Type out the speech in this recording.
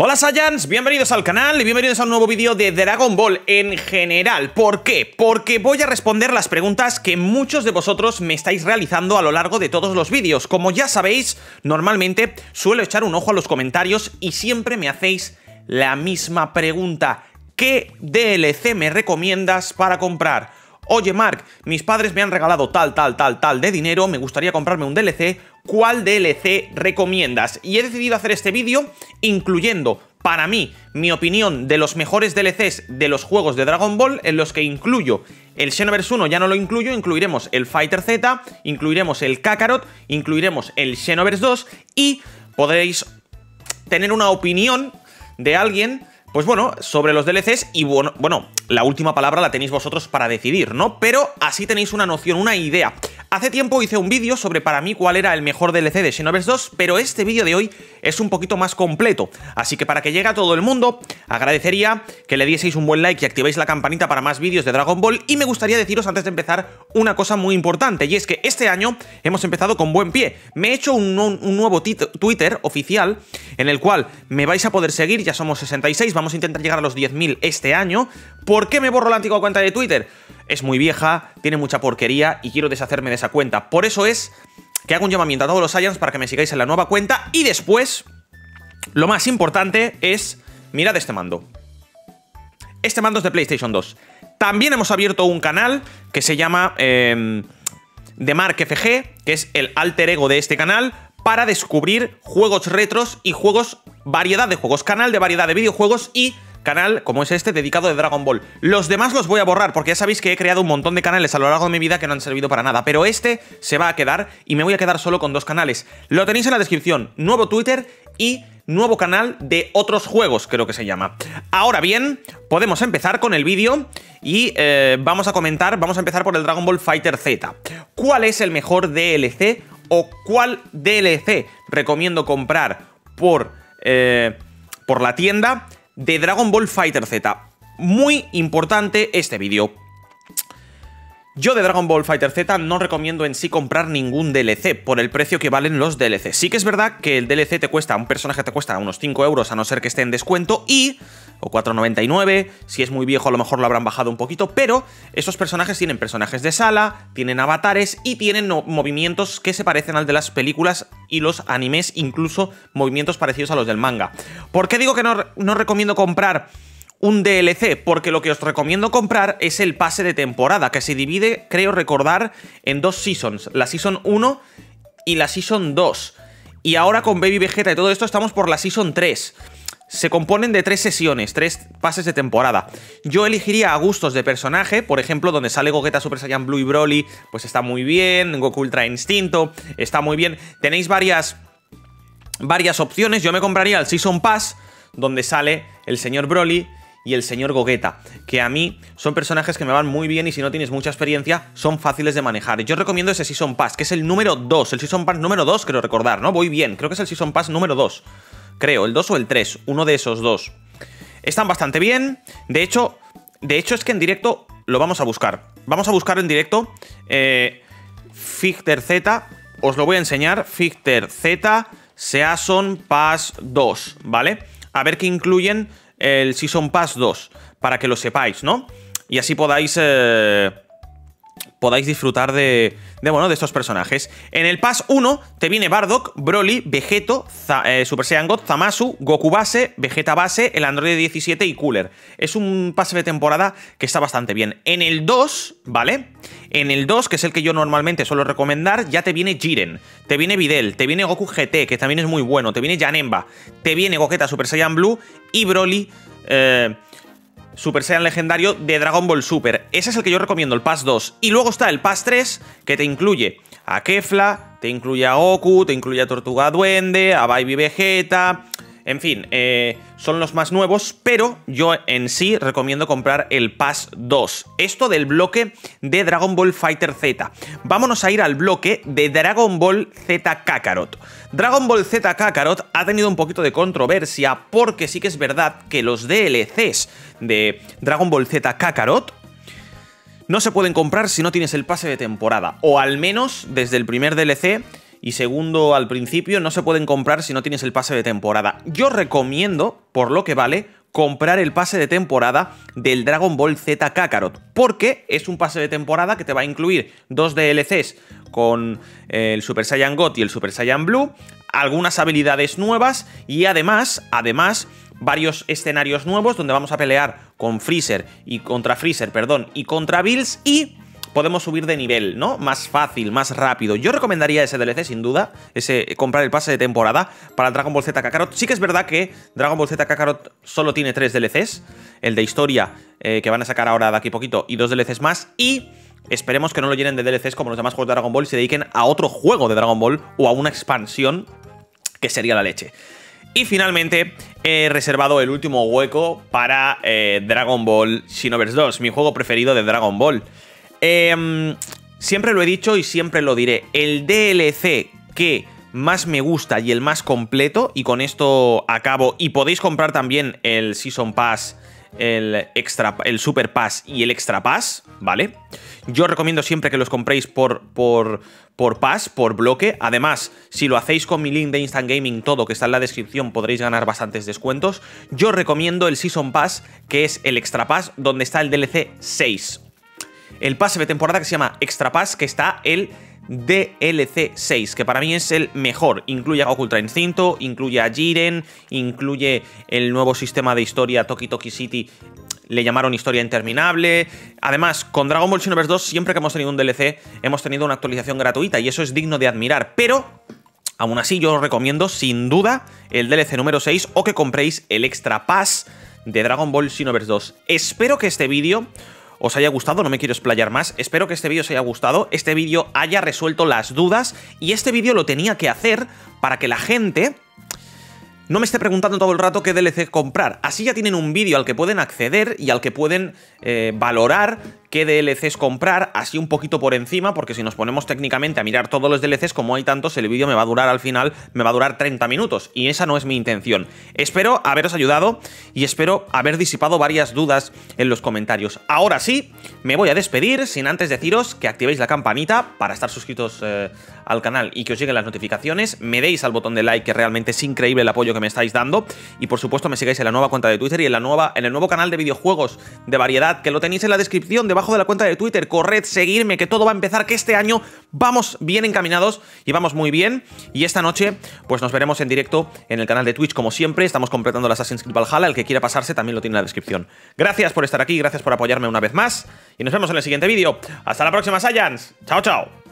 Hola Saiyans, bienvenidos al canal y bienvenidos a un nuevo vídeo de Dragon Ball en general. ¿Por qué? Porque voy a responder las preguntas que muchos de vosotros me estáis realizando a lo largo de todos los vídeos. Como ya sabéis, normalmente suelo echar un ojo a los comentarios y siempre me hacéis la misma pregunta. ¿Qué DLC me recomiendas para comprar? Oye Mark, mis padres me han regalado tal, tal, tal, tal de dinero, me gustaría comprarme un DLC, ¿cuál DLC recomiendas? Y he decidido hacer este vídeo incluyendo, para mí, mi opinión de los mejores DLCs de los juegos de Dragon Ball, en los que incluyo el Xenoverse 1, ya no lo incluyo, incluiremos el Fighter Z, incluiremos el Kakarot, incluiremos el Xenoverse 2 y podréis tener una opinión de alguien pues bueno, sobre los DLCs y bueno, bueno, la última palabra la tenéis vosotros para decidir, ¿no? Pero así tenéis una noción, una idea. Hace tiempo hice un vídeo sobre para mí cuál era el mejor DLC de Xenoverse 2, pero este vídeo de hoy es un poquito más completo. Así que para que llegue a todo el mundo, agradecería que le dieseis un buen like y activéis la campanita para más vídeos de Dragon Ball. Y me gustaría deciros antes de empezar una cosa muy importante, y es que este año hemos empezado con buen pie. Me he hecho un, un nuevo Twitter oficial en el cual me vais a poder seguir, ya somos 66, vamos a intentar llegar a los 10.000 este año. ¿Por qué me borro la antigua cuenta de Twitter? Es muy vieja, tiene mucha porquería y quiero deshacerme de esa cuenta. Por eso es que hago un llamamiento a todos los Saiyans para que me sigáis en la nueva cuenta y después, lo más importante es, mirad este mando. Este mando es de PlayStation 2. También hemos abierto un canal que se llama eh, The Mark FG, que es el alter ego de este canal, para descubrir juegos retros y juegos, variedad de juegos, canal de variedad de videojuegos y canal como es este dedicado de Dragon Ball. Los demás los voy a borrar porque ya sabéis que he creado un montón de canales a lo largo de mi vida que no han servido para nada, pero este se va a quedar y me voy a quedar solo con dos canales. Lo tenéis en la descripción, nuevo Twitter y nuevo canal de otros juegos, creo que se llama. Ahora bien, podemos empezar con el vídeo y eh, vamos a comentar, vamos a empezar por el Dragon Ball Fighter Z. ¿Cuál es el mejor DLC o cuál DLC recomiendo comprar por, eh, por la tienda? De Dragon Ball Fighter Z. Muy importante este vídeo. Yo de Dragon Ball Fighter Z no recomiendo en sí comprar ningún DLC por el precio que valen los DLC. Sí que es verdad que el DLC te cuesta, un personaje te cuesta unos 5 euros a no ser que esté en descuento y... o 4,99, si es muy viejo a lo mejor lo habrán bajado un poquito, pero esos personajes tienen personajes de sala, tienen avatares y tienen movimientos que se parecen al de las películas y los animes, incluso movimientos parecidos a los del manga. ¿Por qué digo que no, no recomiendo comprar un DLC, porque lo que os recomiendo comprar es el pase de temporada, que se divide, creo recordar, en dos seasons, la season 1 y la season 2. Y ahora con Baby Vegeta y todo esto estamos por la season 3. Se componen de tres sesiones, tres pases de temporada. Yo elegiría a gustos de personaje, por ejemplo, donde sale Gogeta Super Saiyan Blue y Broly, pues está muy bien, Goku Ultra Instinto, está muy bien. Tenéis varias, varias opciones, yo me compraría el Season Pass, donde sale el señor Broly, y el señor Gogeta, que a mí son personajes que me van muy bien y si no tienes mucha experiencia son fáciles de manejar. Yo recomiendo ese Season Pass, que es el número 2, el Season Pass número 2 creo recordar, ¿no? Voy bien, creo que es el Season Pass número 2. Creo, el 2 o el 3, uno de esos dos. Están bastante bien, de hecho, de hecho es que en directo lo vamos a buscar. Vamos a buscar en directo eh, Fichter Z, os lo voy a enseñar, Fichter Z Season Pass 2, ¿vale? A ver qué incluyen el Season Pass 2, para que lo sepáis, ¿no? Y así podáis... Eh, podáis disfrutar de, de, bueno, de estos personajes. En el Pass 1 te viene Bardock, Broly, Vegeto, eh, Super Saiyan God, Zamasu, Goku base, Vegeta base, el Android 17 y Cooler. Es un pase de temporada que está bastante bien. En el 2, ¿vale? En el 2, que es el que yo normalmente suelo recomendar, ya te viene Jiren, te viene Videl, te viene Goku GT, que también es muy bueno, te viene Janemba, te viene Gogeta Super Saiyan Blue y Broly... Eh, Super Saiyan legendario de Dragon Ball Super. Ese es el que yo recomiendo, el Pass 2. Y luego está el Pass 3, que te incluye a Kefla, te incluye a Goku, te incluye a Tortuga Duende, a Baby Vegeta, en fin, eh, son los más nuevos, pero yo en sí recomiendo comprar el Pass 2. Esto del bloque de Dragon Ball Fighter Z. Vámonos a ir al bloque de Dragon Ball Z Kakarot. Dragon Ball Z Kakarot ha tenido un poquito de controversia porque sí que es verdad que los DLCs de Dragon Ball Z Kakarot no se pueden comprar si no tienes el pase de temporada. O al menos desde el primer DLC y segundo al principio no se pueden comprar si no tienes el pase de temporada. Yo recomiendo, por lo que vale, comprar el pase de temporada del Dragon Ball Z Kakarot, porque es un pase de temporada que te va a incluir dos DLCs con eh, el Super Saiyan God y el Super Saiyan Blue, algunas habilidades nuevas y además, además, varios escenarios nuevos donde vamos a pelear con Freezer y contra Freezer, perdón, y contra Bills y podemos subir de nivel, ¿no? Más fácil, más rápido. Yo recomendaría ese DLC, sin duda, ese comprar el pase de temporada para Dragon Ball Z Kakarot. Sí que es verdad que Dragon Ball Z Kakarot solo tiene tres DLCs, el de historia eh, que van a sacar ahora de aquí poquito y dos DLCs más y... Esperemos que no lo llenen de DLCs como los demás juegos de Dragon Ball y se dediquen a otro juego de Dragon Ball o a una expansión que sería la leche. Y finalmente he reservado el último hueco para eh, Dragon Ball Xenoverse 2, mi juego preferido de Dragon Ball. Em, siempre lo he dicho y siempre lo diré. El DLC que más me gusta y el más completo, y con esto acabo, y podéis comprar también el Season Pass, el, extra, el Super Pass y el Extra Pass, ¿vale? Yo recomiendo siempre que los compréis por, por, por Pass, por bloque. Además, si lo hacéis con mi link de Instant Gaming todo, que está en la descripción, podréis ganar bastantes descuentos. Yo recomiendo el Season Pass, que es el Extra Pass, donde está el DLC 6 el pase de temporada que se llama Extra Pass, que está el DLC 6, que para mí es el mejor. Incluye a Goku Ultra Instinto, incluye a Jiren, incluye el nuevo sistema de historia Toki Toki City le llamaron historia interminable. Además, con Dragon Ball Xenoverse 2, siempre que hemos tenido un DLC, hemos tenido una actualización gratuita y eso es digno de admirar. Pero, aún así, yo os recomiendo sin duda el DLC número 6 o que compréis el Extra Pass de Dragon Ball Xenoverse 2. Espero que este vídeo os haya gustado, no me quiero explayar más. Espero que este vídeo os haya gustado, este vídeo haya resuelto las dudas y este vídeo lo tenía que hacer para que la gente no me esté preguntando todo el rato qué DLC comprar. Así ya tienen un vídeo al que pueden acceder y al que pueden eh, valorar qué DLCs comprar, así un poquito por encima, porque si nos ponemos técnicamente a mirar todos los DLCs, como hay tantos, el vídeo me va a durar al final, me va a durar 30 minutos, y esa no es mi intención. Espero haberos ayudado y espero haber disipado varias dudas en los comentarios. Ahora sí, me voy a despedir, sin antes deciros que activéis la campanita para estar suscritos eh, al canal y que os lleguen las notificaciones, me deis al botón de like, que realmente es increíble el apoyo que me estáis dando, y por supuesto me sigáis en la nueva cuenta de Twitter y en, la nueva, en el nuevo canal de videojuegos de variedad, que lo tenéis en la descripción de debajo de la cuenta de Twitter, corred, seguirme, que todo va a empezar, que este año vamos bien encaminados y vamos muy bien. Y esta noche, pues nos veremos en directo en el canal de Twitch, como siempre. Estamos completando el Assassin's Creed Valhalla, el que quiera pasarse también lo tiene en la descripción. Gracias por estar aquí, gracias por apoyarme una vez más, y nos vemos en el siguiente vídeo. ¡Hasta la próxima, Saiyans! ¡Chao, chao!